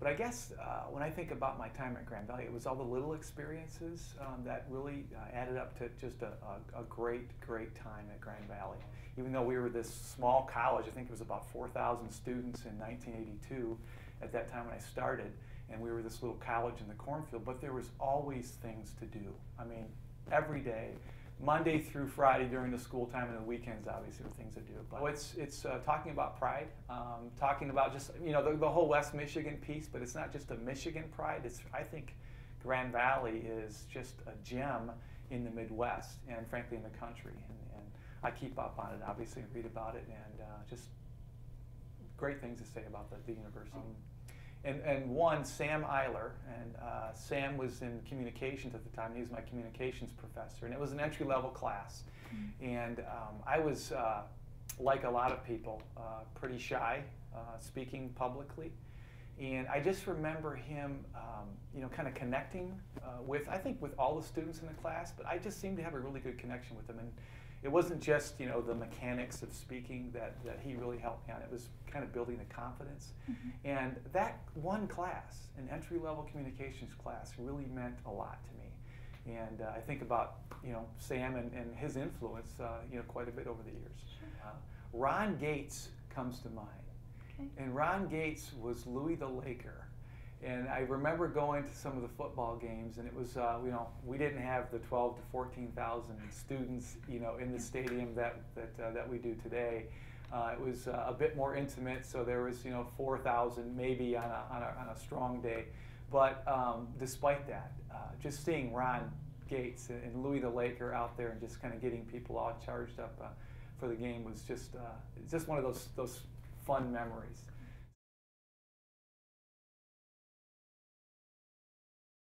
But I guess uh, when I think about my time at Grand Valley, it was all the little experiences um, that really uh, added up to just a, a, a, great, great time at Grand Valley. Even though we were this small college, I think it was about 4,000 students in 1982 at that time when I started, and we were this little college in the cornfield, but there was always things to do. I mean, every day Monday through Friday during the school time and the weekends, obviously, are things to do. But it's it's uh, talking about pride, um, talking about just you know the, the whole West Michigan piece. But it's not just a Michigan pride. It's I think Grand Valley is just a gem in the Midwest and frankly in the country. And, and I keep up on it, obviously, read about it, and uh, just great things to say about the, the university and, and one, Sam Eiler, and uh, Sam was in communications at the time. He was my communications professor, and it was an entry level class. Mm-hmm. And um, I was, uh, like a lot of people, uh, pretty shy uh, speaking publicly. And I just remember him, um, you know, kind of connecting uh, with, I think, with all the students in the class, but I just seemed to have a really good connection with them. And it wasn't just you know the mechanics of speaking that, that he really helped me on. It was kind of building the confidence. Mm-hmm. And that one class, an entry level communications class, really meant a lot to me. And uh, I think about you know Sam and, and his influence uh, you know quite a bit over the years. Sure. Uh, Ron Gates comes to mind. Okay. And Ron Gates was Louie the Laker and I remember going to some of the football games, and it was, uh, you know, we didn't have the 12 to 14,000 students, you know, in the stadium that that, uh, that we do today. Uh, it was uh, a bit more intimate, so there was, you know, 4,000 maybe on a, on a, on a strong day. But um, despite that, uh, just seeing Ron Gates and Louie the Laker out there and just kind of getting people all charged up uh, for the game was just just one of those those fun memories.